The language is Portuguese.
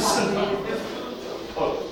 Sim.